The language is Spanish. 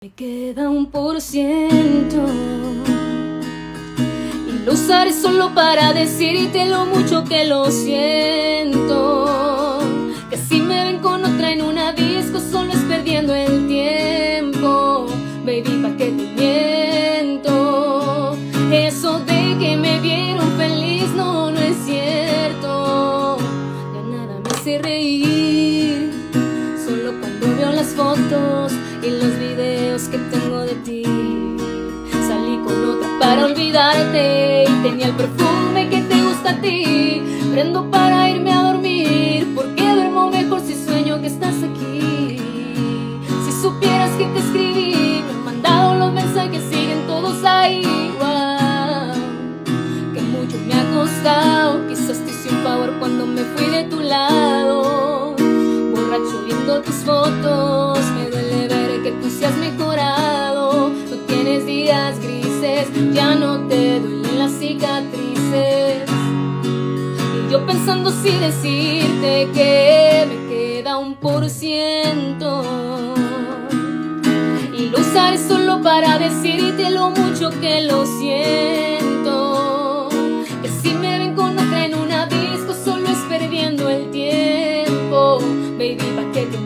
Me queda un por ciento y lo usaré solo para decirte lo mucho que lo siento. Que si me ven con otra en una disco solo es perdiendo el tiempo, baby, pa' que te miento. Eso de que me vieron feliz no, no es cierto. Ya nada me hace reír, las fotos y los videos que tengo de ti. Salí con otra para olvidarte y tenía el perfume que te gusta a ti. Prendo para irme a dormir porque duermo mejor si sueño que estás aquí. Si supieras que te escribí, me han mandado los mensajes, siguen todos ahí. Wow, que mucho me ha costado. Quizás te hice un favor cuando me fui de tu lado. Borracho viendo tus fotos, ya no te duelen las cicatrices. Y yo pensando si decirte que me queda un por ciento. Y lo usaré solo para decirte lo mucho que lo siento. Que si me ven con otra en una disco, solo es perdiendo el tiempo. Baby, para que te